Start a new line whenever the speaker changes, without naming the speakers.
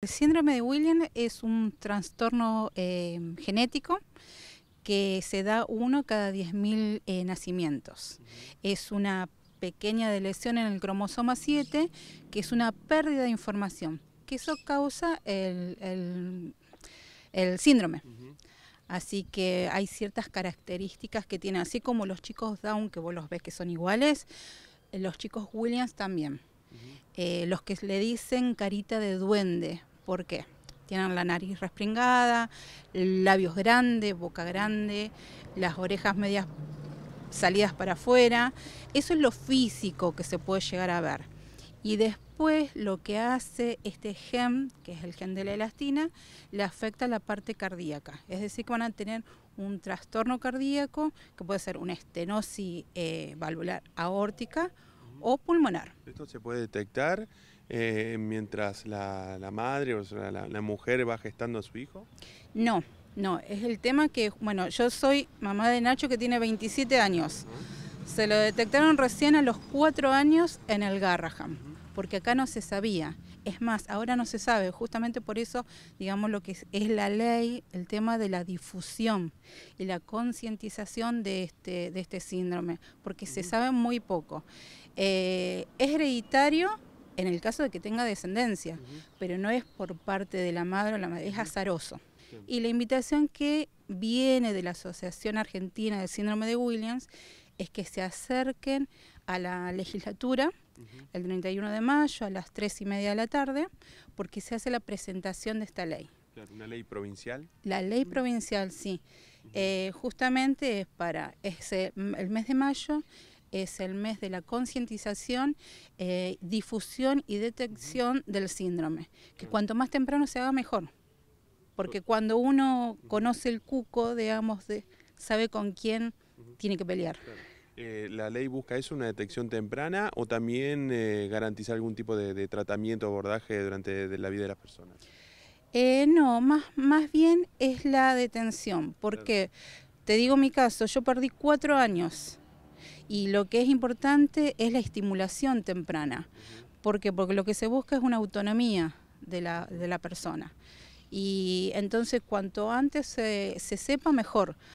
El síndrome de Williams es un trastorno eh, genético que se da uno cada 10.000 eh, nacimientos. Es una pequeña lesión en el cromosoma 7, que es una pérdida de información, que eso causa el, síndrome. Así que hay ciertas características que tienen, así como los chicos Down, que vos los ves que son iguales, los chicos Williams también. Eh, los que le dicen carita de duende, ¿Por qué? Tienen la nariz respringada, labios grandes, boca grande, las orejas medias salidas para afuera. Eso es lo físico que se puede llegar a ver. Y después lo que hace este gen, que es el gen de la elastina, le afecta la parte cardíaca. Es decir, que van a tener un trastorno cardíaco, que puede ser una estenosis eh, valvular aórtica o pulmonar.
¿Esto se puede detectar eh, mientras la, madre o la, mujer va gestando a su hijo?
No, no, es el tema que, bueno, yo soy mamá de Nacho que tiene 27 años. Se lo detectaron recién a los 4 años en el Garraham, porque acá no se sabía. Es más, ahora no se sabe, justamente por eso, digamos, lo que es, la ley, el tema de la difusión y la concientización de este, de este síndrome, porque se sabe muy poco. Eh, es hereditario, en el caso de que tenga descendencia, pero no es por parte de la madre o la madre, es azaroso. Y la invitación que viene de la Asociación Argentina del Síndrome de Williams es que se acerquen a la legislatura el 31 de mayo a las 3 y media de la tarde, porque se hace la presentación de esta ley.
¿Una ley provincial?
La ley provincial, sí. Eh, justamente es para el mes de mayo es el mes de la concientización, eh, difusión y detección del síndrome. Que cuanto más temprano se haga, mejor. Porque cuando uno conoce el cuco, digamos, de, sabe con quién tiene que pelear.
Eh, ¿La ley busca eso, una detección temprana, o también eh, garantiza algún tipo de, tratamiento o abordaje durante la vida de las personas?
no, más, más bien es la detención, porque te digo mi caso, yo perdí cuatro años y lo que es importante es la estimulación temprana. ¿Por qué? Porque lo que se busca es una autonomía de la, de la persona. Y entonces cuanto antes se, sepa mejor.